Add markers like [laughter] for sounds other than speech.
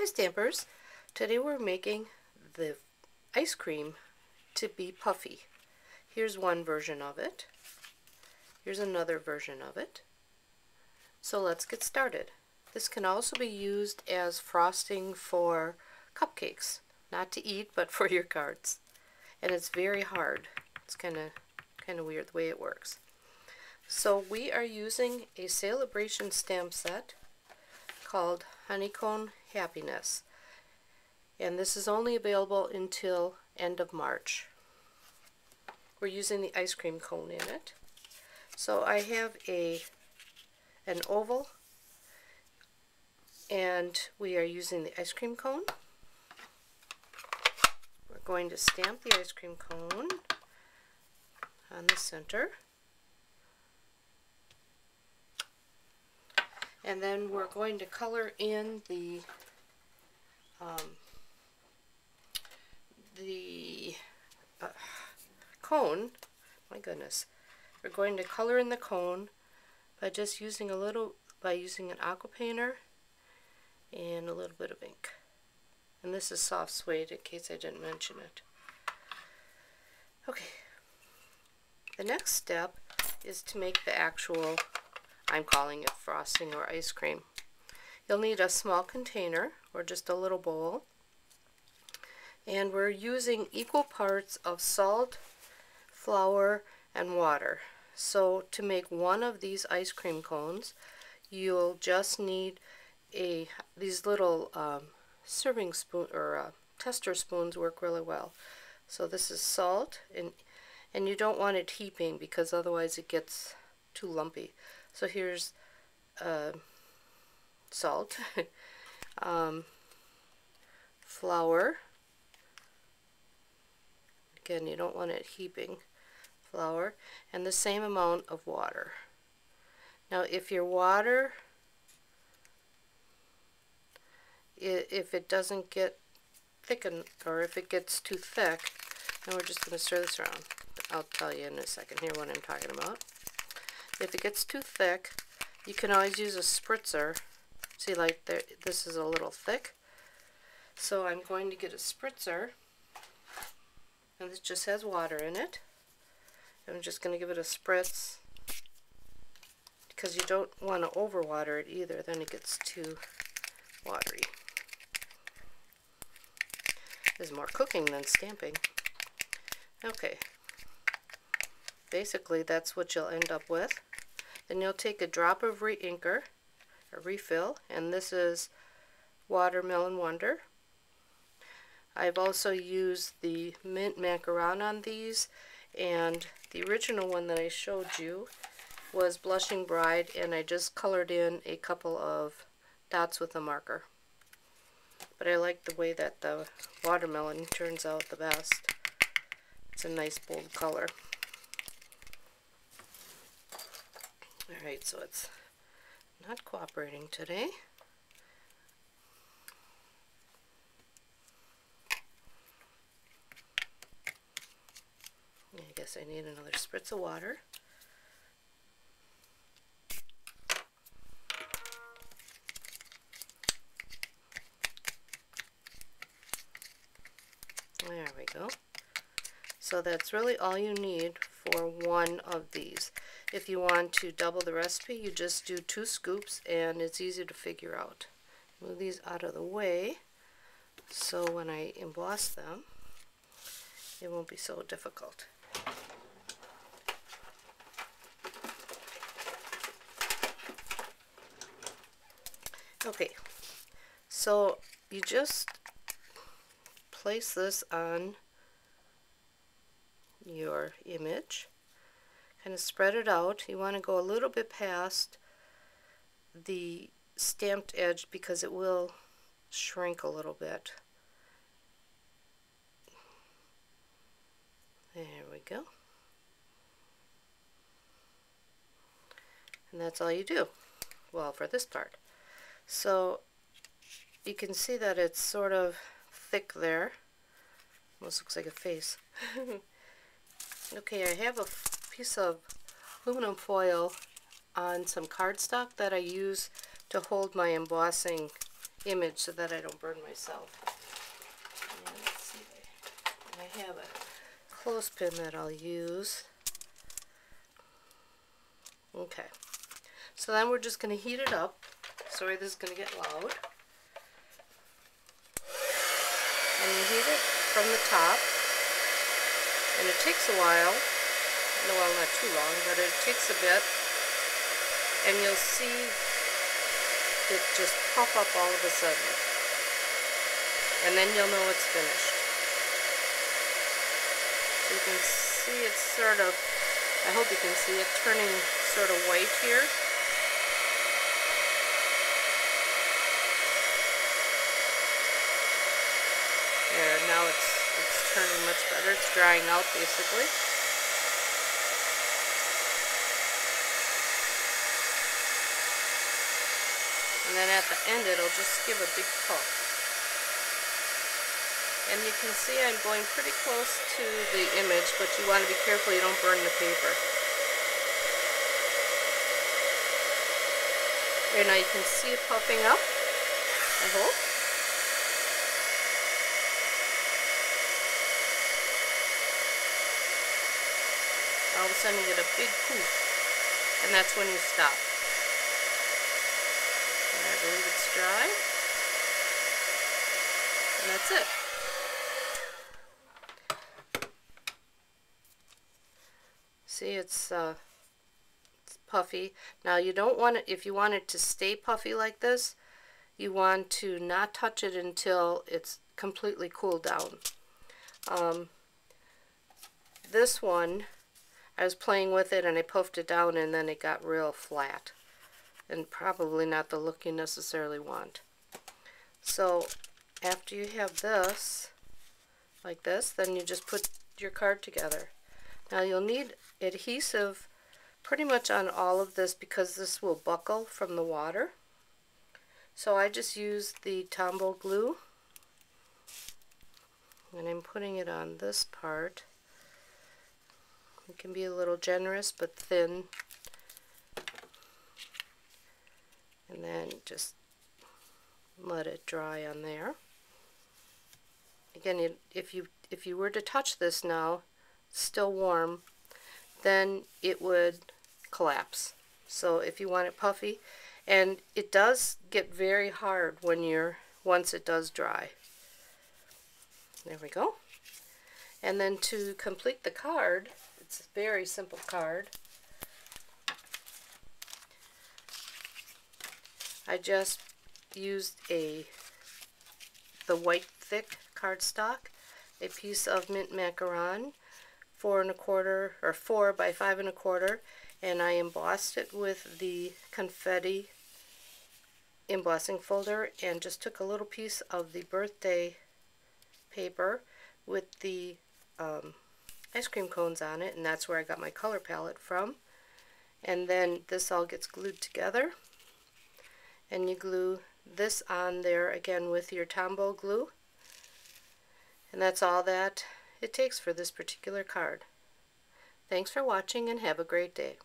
Hi Stampers! Today we're making the ice cream to be puffy. Here's one version of it. Here's another version of it. So let's get started. This can also be used as frosting for cupcakes. Not to eat, but for your cards. And it's very hard. It's kind of kind of weird the way it works. So we are using a celebration stamp set called Honeycomb Happiness. And this is only available until end of March. We're using the ice cream cone in it. So I have a an oval and we are using the ice cream cone. We're going to stamp the ice cream cone on the center. And then we're going to color in the um, the uh, cone. My goodness. We're going to color in the cone by just using a little, by using an aqua painter and a little bit of ink. And this is soft suede in case I didn't mention it. Okay. The next step is to make the actual I'm calling it frosting or ice cream. You'll need a small container or just a little bowl. And we're using equal parts of salt, flour, and water. So to make one of these ice cream cones, you'll just need a these little um, serving spoon or uh, tester spoons work really well. So this is salt, and and you don't want it heaping because otherwise it gets too lumpy. So here's uh, salt, [laughs] um, flour. Again, you don't want it heaping flour, and the same amount of water. Now, if your water, if it doesn't get thickened, or if it gets too thick, then we're just going to stir this around. I'll tell you in a second here what I'm talking about. If it gets too thick, you can always use a spritzer. See, like there, this is a little thick. So I'm going to get a spritzer, and this just has water in it. I'm just going to give it a spritz because you don't want to overwater it either, then it gets too watery. There's more cooking than stamping. Okay. Basically, that's what you'll end up with. Then you'll take a drop of re-inker, a refill, and this is Watermelon Wonder. I've also used the mint macaron on these, and the original one that I showed you was Blushing Bride, and I just colored in a couple of dots with a marker. But I like the way that the watermelon turns out the best. It's a nice bold color. Alright, so it's not cooperating today. I guess I need another spritz of water. There we go. So that's really all you need for one of these. If you want to double the recipe, you just do two scoops and it's easy to figure out. Move these out of the way so when I emboss them, it won't be so difficult. Okay, so you just place this on your image kind of spread it out. You want to go a little bit past the stamped edge because it will shrink a little bit. There we go. And that's all you do. Well, for this part. So you can see that it's sort of thick there. Almost looks like a face. [laughs] okay, I have a piece of aluminum foil on some cardstock that I use to hold my embossing image so that I don't burn myself. And I have a clothespin that I'll use. Okay, so then we're just going to heat it up. Sorry, this is going to get loud. And you heat it from the top, and it takes a while. No, well, not too long, but it takes a bit. And you'll see it just pop up all of a sudden. And then you'll know it's finished. You can see it's sort of, I hope you can see it turning sort of white here. There, now it's, it's turning much better. It's drying out basically. And then at the end it'll just give a big puff. And you can see I'm going pretty close to the image, but you want to be careful you don't burn the paper. There, now you can see it puffing up, I hope. All of a sudden you get a big poof, and that's when you stop And I believe it's dry. And that's it. See, it's, uh, it's puffy. Now you don't want it, if you want it to stay puffy like this, you want to not touch it until it's completely cooled down. Um, this one, I was playing with it and I puffed it down and then it got real flat and probably not the look you necessarily want. So after you have this, like this, then you just put your card together. Now you'll need adhesive pretty much on all of this because this will buckle from the water. So I just used the Tombow glue and I'm putting it on this part. It can be a little generous but thin and then just let it dry on there. Again, if you if you were to touch this now, still warm, then it would collapse. So if you want it puffy, and it does get very hard when you're once it does dry. There we go. And then to complete the card, it's a very simple card. I just used a the white thick cardstock, a piece of mint macaron, four and a quarter or four by five and a quarter, and I embossed it with the confetti embossing folder and just took a little piece of the birthday paper with the um, ice cream cones on it and that's where I got my color palette from and then this all gets glued together and you glue this on there again with your Tombow glue and that's all that it takes for this particular card. Thanks for watching and have a great day.